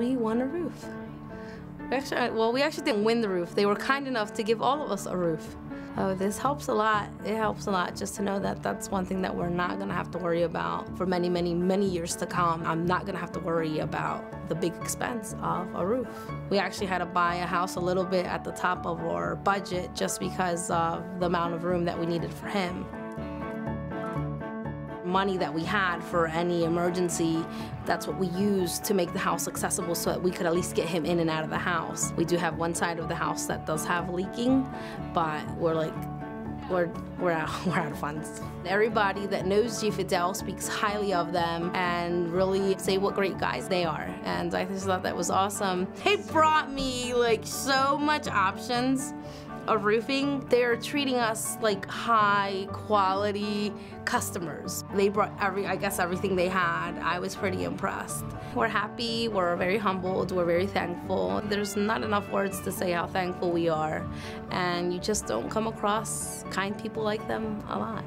we won a roof. We actually, well, we actually didn't win the roof. They were kind enough to give all of us a roof. Oh, this helps a lot. It helps a lot just to know that that's one thing that we're not gonna have to worry about for many, many, many years to come. I'm not gonna have to worry about the big expense of a roof. We actually had to buy a house a little bit at the top of our budget just because of the amount of room that we needed for him money that we had for any emergency, that's what we used to make the house accessible so that we could at least get him in and out of the house. We do have one side of the house that does have leaking, but we're like, we're, we're, out, we're out of funds. Everybody that knows G Fedale speaks highly of them and really say what great guys they are. And I just thought that was awesome. They brought me like so much options of roofing, they're treating us like high quality customers. They brought every, I guess everything they had. I was pretty impressed. We're happy, we're very humbled, we're very thankful. There's not enough words to say how thankful we are. And you just don't come across kind people like them a lot.